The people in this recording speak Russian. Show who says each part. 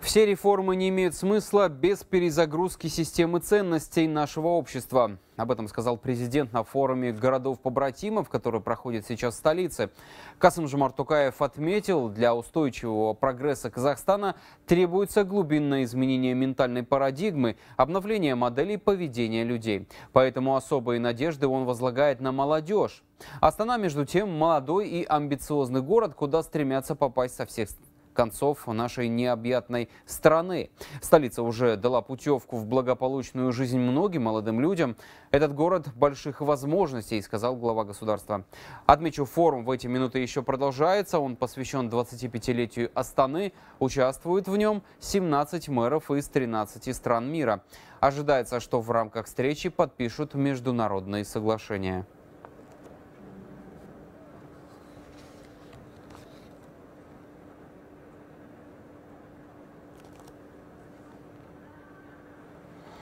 Speaker 1: Все реформы не имеют смысла без перезагрузки системы ценностей нашего общества. Об этом сказал президент на форуме городов-побратимов, который проходит сейчас в столице. Касым Жумар Тукаев отметил, для устойчивого прогресса Казахстана требуется глубинное изменение ментальной парадигмы, обновление моделей поведения людей. Поэтому особые надежды он возлагает на молодежь. Астана, между тем, молодой и амбициозный город, куда стремятся попасть со всех концов нашей необъятной страны. Столица уже дала путевку в благополучную жизнь многим молодым людям. Этот город больших возможностей, сказал глава государства. Отмечу, форум в эти минуты еще продолжается. Он посвящен 25-летию Астаны. Участвуют в нем 17 мэров из 13 стран мира. Ожидается, что в рамках встречи подпишут международные соглашения.